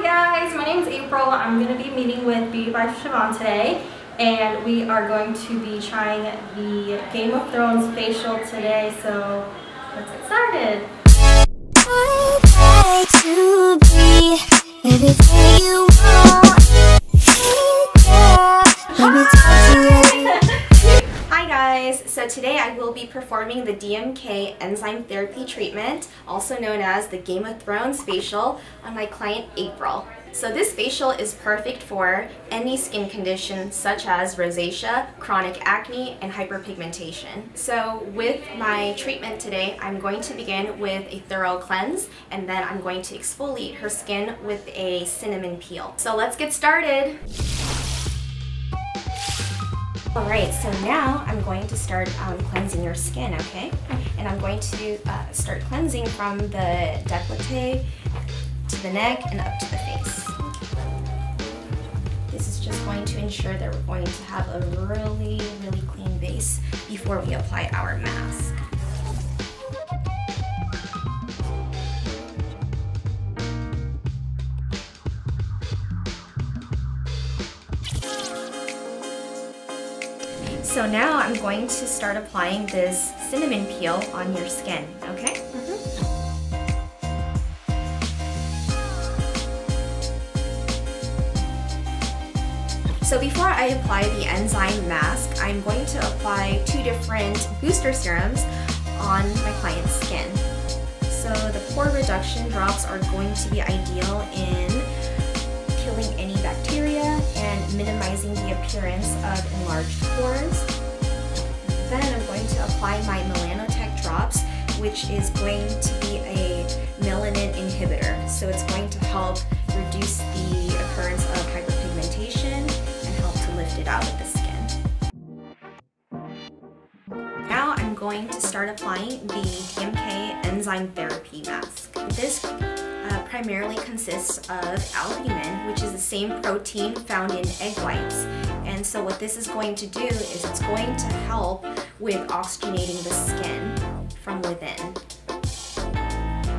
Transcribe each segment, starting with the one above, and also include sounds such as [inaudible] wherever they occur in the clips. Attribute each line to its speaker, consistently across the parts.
Speaker 1: Hi guys, my name is April. I'm going to be meeting with Beauty by Chavonne today and we are going to be trying the Game of Thrones facial today so let's get started. DMK enzyme therapy treatment, also known as the Game of Thrones facial, on my client April. So this facial is perfect for any skin condition such as rosacea, chronic acne, and hyperpigmentation. So with my treatment today, I'm going to begin with a thorough cleanse and then I'm going to exfoliate her skin with a cinnamon peel. So let's get started. Alright, so now I'm going to start um, cleansing your skin, okay? And I'm going to uh, start cleansing from the décolleté to the neck and up to the face. This is just going to ensure that we're going to have a really, really clean base before we apply our mask. So now I'm going to start applying this cinnamon peel on your skin, okay? Mm -hmm. So before I apply the enzyme mask, I'm going to apply two different booster serums on my client's skin. So the pore reduction drops are going to be ideal in killing any minimizing the appearance of enlarged pores. Then I'm going to apply my Melanotech drops, which is going to be a melanin inhibitor. So it's going to help reduce the occurrence of hyperpigmentation and help to lift it out of the skin. Going to start applying the DMK enzyme therapy mask. This uh, primarily consists of albumin, which is the same protein found in egg whites. And so what this is going to do is it's going to help with oxygenating the skin from within.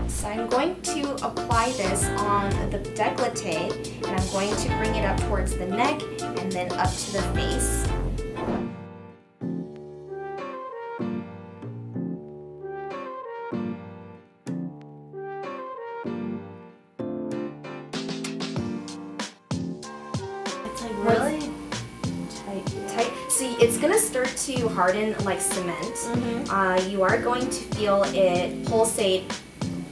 Speaker 1: So I'm going to apply this on the décolleté and I'm going to bring it up towards the neck and then up to the face. It's gonna start to harden like cement. Mm -hmm. uh, you are going to feel it pulsate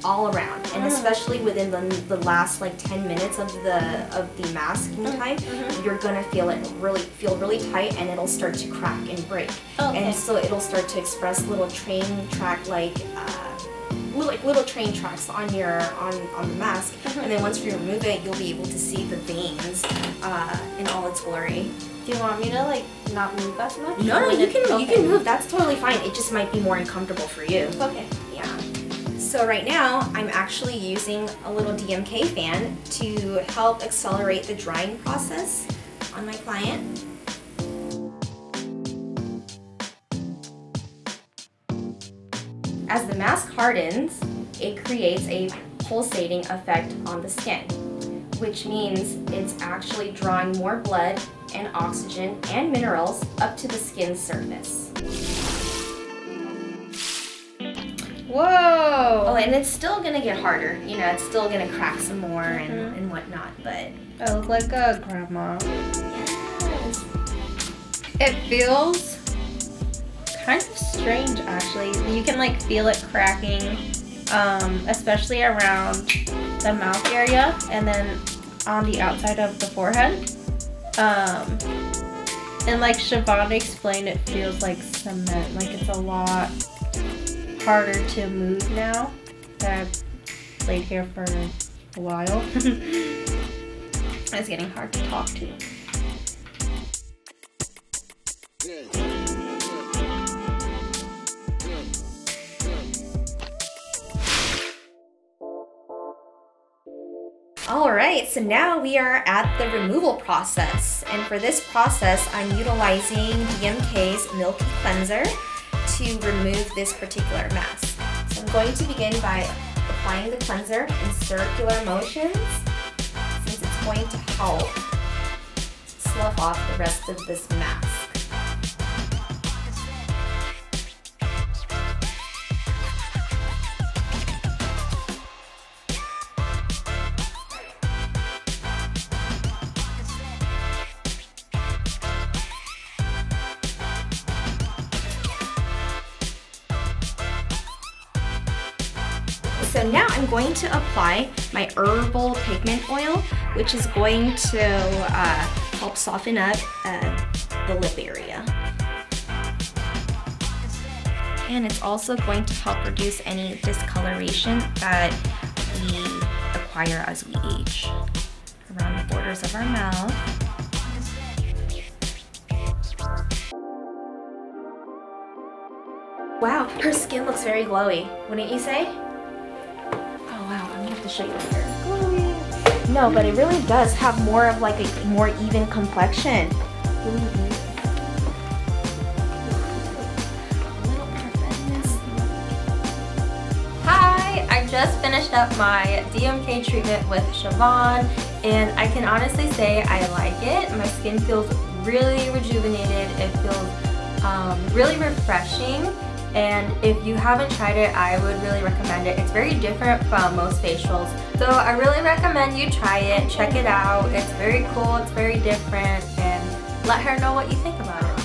Speaker 1: all around, and mm. especially within the, the last like 10 minutes of the of the masking time, mm -hmm. you're gonna feel it really feel really tight, and it'll start to crack and break. Okay. And so it'll start to express little train track like. Uh, like little train tracks on your on on the mask, mm-hmm. and then once you remove it, you'll be able to see the veins uh, in all its glory.
Speaker 2: Do you want me to like not move as much?
Speaker 1: No, no, you can okay. you can move. That's totally fine. It just might be more uncomfortable for you.
Speaker 2: Okay.
Speaker 1: Yeah. So right now, I'm actually using a little DMK fan to help accelerate the drying process on my client. As the mask hardens, it creates a pulsating effect on the skin, which means it's actually drawing more blood and oxygen and minerals up to the skin's surface.
Speaker 2: Whoa!
Speaker 1: Oh, and it's still gonna get harder. You know, it's still gonna crack some more and, mm -hmm. and whatnot, but...
Speaker 2: I look like a grandma.
Speaker 1: Yes.
Speaker 2: It feels kind of strange actually. You can like feel it cracking, um, especially around the mouth area and then on the outside of the forehead. Um, and like Chavonne explained, it feels like cement. Like it's a lot harder to move now that I've laid here for a while. [laughs] it's getting hard to talk to.
Speaker 1: Right, so now we are at the removal process. And for this process, I'm utilizing DMK's Milky Cleanser to remove this particular mask. So I'm going to begin by applying the cleanser in circular motions. Since it's going to help slough off the rest of this mask. So now I'm going to apply my herbal pigment oil, which is going to uh, help soften up uh, the lip area. And it's also going to help reduce any discoloration that we acquire as we age around the borders of our mouth. Wow, her skin looks very glowy, wouldn't you say? To show you later. No, but it really does have more of like a more even complexion.
Speaker 2: Hi, I just finished up my DMK treatment with Chavonne and I can honestly say I like it. My skin feels really rejuvenated. It feels um, really refreshing and if you haven't tried it, I would really recommend it. It's very different from most facials. So I really recommend you try it, check it out. It's very cool, it's very different, and let her know what you think about it.